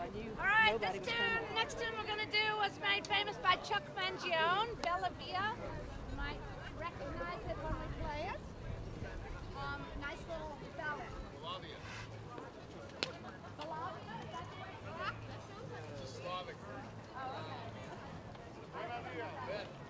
I knew All right, this tune, next tune we're gonna do was made famous by Chuck Mangione, Bella Via. You might recognize it when we play it. Um, nice little ballad. Ballavia. Ballavia? Is that the right rock? Slavic. Oh, okay.